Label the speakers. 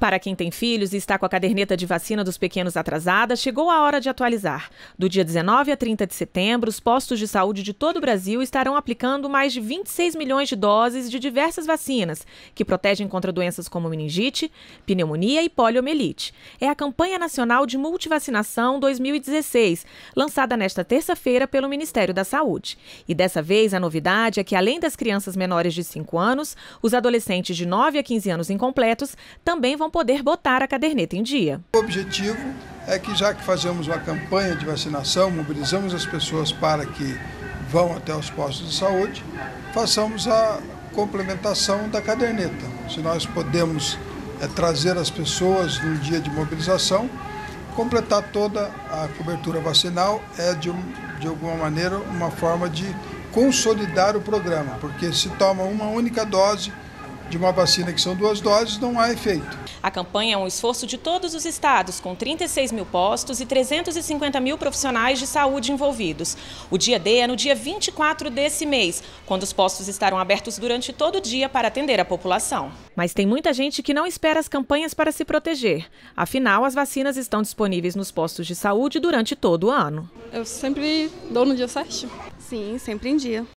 Speaker 1: Para quem tem filhos e está com a caderneta de vacina dos pequenos atrasada, chegou a hora de atualizar. Do dia 19 a 30 de setembro, os postos de saúde de todo o Brasil estarão aplicando mais de 26 milhões de doses de diversas vacinas, que protegem contra doenças como meningite, pneumonia e poliomielite. É a campanha nacional de multivacinação 2016, lançada nesta terça-feira pelo Ministério da Saúde. E dessa vez a novidade é que além das crianças menores de 5 anos, os adolescentes de 9 a 15 anos incompletos também vão poder botar a caderneta em dia.
Speaker 2: O objetivo é que, já que fazemos uma campanha de vacinação, mobilizamos as pessoas para que vão até os postos de saúde, façamos a complementação da caderneta. Se nós podemos é, trazer as pessoas num dia de mobilização, completar toda a cobertura vacinal é, de, de alguma maneira, uma forma de consolidar o programa, porque se toma uma única dose de uma vacina que são duas doses, não há efeito.
Speaker 1: A campanha é um esforço de todos os estados, com 36 mil postos e 350 mil profissionais de saúde envolvidos. O dia D é no dia 24 desse mês, quando os postos estarão abertos durante todo o dia para atender a população. Mas tem muita gente que não espera as campanhas para se proteger. Afinal, as vacinas estão disponíveis nos postos de saúde durante todo o ano.
Speaker 3: Eu sempre dou no dia certinho.
Speaker 4: Sim, sempre em dia.